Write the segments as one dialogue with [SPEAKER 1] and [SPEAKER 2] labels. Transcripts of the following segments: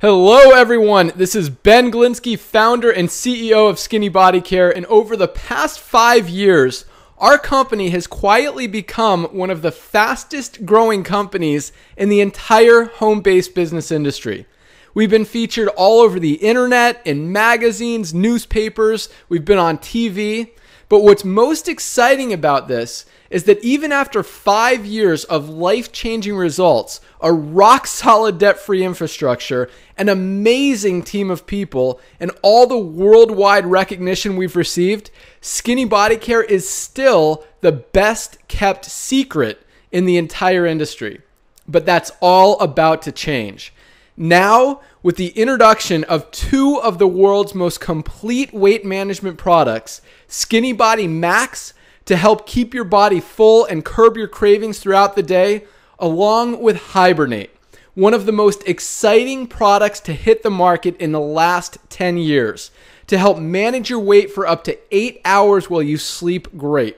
[SPEAKER 1] Hello, everyone. This is Ben Glinsky, founder and CEO of Skinny Body Care. And over the past five years, our company has quietly become one of the fastest growing companies in the entire home based business industry. We've been featured all over the internet, in magazines, newspapers, we've been on TV. But what's most exciting about this is that even after five years of life changing results, a rock solid debt free infrastructure, an amazing team of people, and all the worldwide recognition we've received, Skinny Body Care is still the best kept secret in the entire industry. But that's all about to change. Now, with the introduction of two of the world's most complete weight management products, Skinny Body Max to help keep your body full and curb your cravings throughout the day, along with Hibernate, one of the most exciting products to hit the market in the last 10 years to help manage your weight for up to eight hours while you sleep great.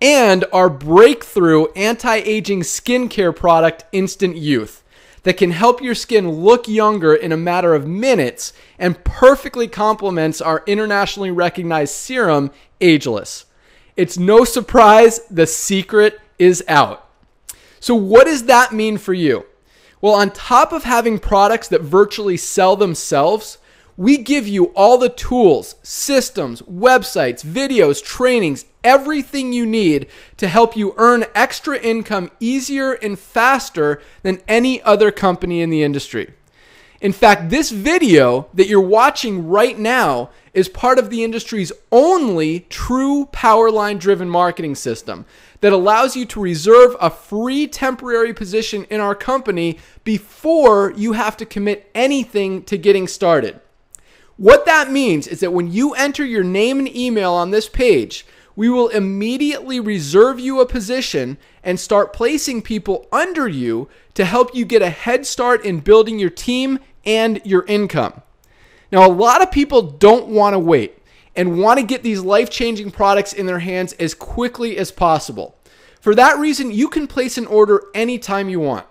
[SPEAKER 1] And our breakthrough anti aging skincare product, Instant Youth, that can help your skin look younger in a matter of minutes and perfectly complements our internationally recognized serum, Ageless. It's no surprise the secret is out. So, what does that mean for you? Well, on top of having products that virtually sell themselves, we give you all the tools, systems, websites, videos, trainings, everything you need to help you earn extra income easier and faster than any other company in the industry. In fact, this video that you're watching right now is part of the industry's only true power line driven marketing system that allows you to reserve a free temporary position in our company before you have to commit anything to getting started. What that means is that when you enter your name and email on this page, we will immediately reserve you a position and start placing people under you to help you get a head start in building your team and your income. Now, a lot of people don't want to wait and want to get these life changing products in their hands as quickly as possible. For that reason, you can place an order anytime you want.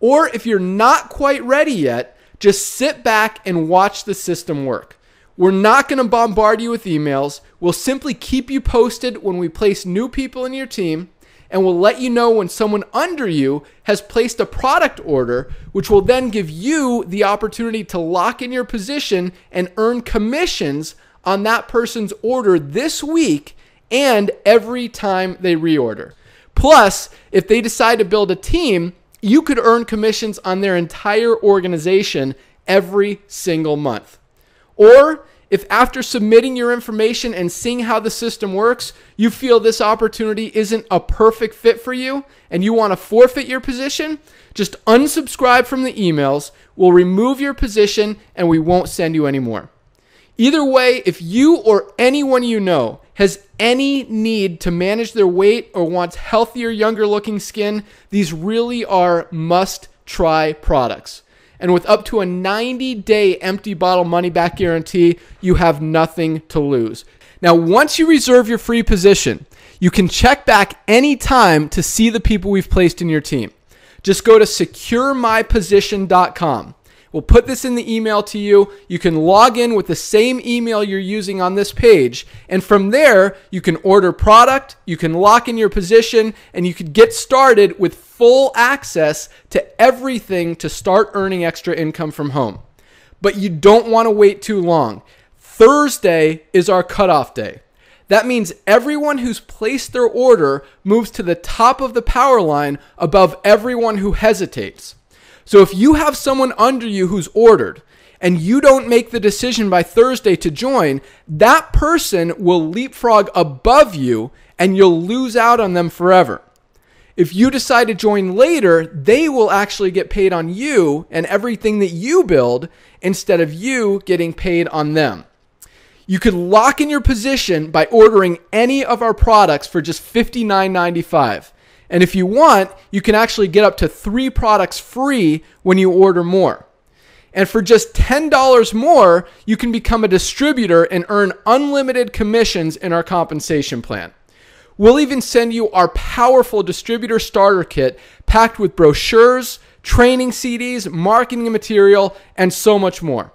[SPEAKER 1] Or if you're not quite ready yet, just sit back and watch the system work. We're not going to bombard you with emails. We'll simply keep you posted when we place new people in your team and we'll let you know when someone under you has placed a product order, which will then give you the opportunity to lock in your position and earn commissions on that person's order this week and every time they reorder. Plus, if they decide to build a team, you could earn commissions on their entire organization every single month. Or if after submitting your information and seeing how the system works, you feel this opportunity isn't a perfect fit for you and you want to forfeit your position, just unsubscribe from the emails. We'll remove your position and we won't send you any more. Either way, if you or anyone you know has any need to manage their weight or wants healthier, younger looking skin, these really are must try products. And with up to a 90 day empty bottle money back guarantee, you have nothing to lose. Now, once you reserve your free position, you can check back anytime to see the people we've placed in your team. Just go to securemyposition.com. We'll put this in the email to you. You can log in with the same email you're using on this page. And from there, you can order product, you can lock in your position, and you can get started with full access to everything to start earning extra income from home. But you don't want to wait too long. Thursday is our cutoff day. That means everyone who's placed their order moves to the top of the power line above everyone who hesitates. So if you have someone under you who's ordered and you don't make the decision by Thursday to join, that person will leapfrog above you and you'll lose out on them forever. If you decide to join later, they will actually get paid on you and everything that you build instead of you getting paid on them. You could lock in your position by ordering any of our products for just $59.95. And if you want, you can actually get up to three products free when you order more. And for just $10 more, you can become a distributor and earn unlimited commissions in our compensation plan. We'll even send you our powerful distributor starter kit packed with brochures, training CDs, marketing material, and so much more.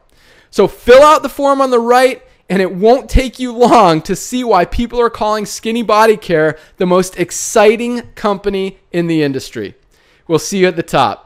[SPEAKER 1] So fill out the form on the right and it won't take you long to see why people are calling Skinny Body Care the most exciting company in the industry. We'll see you at the top.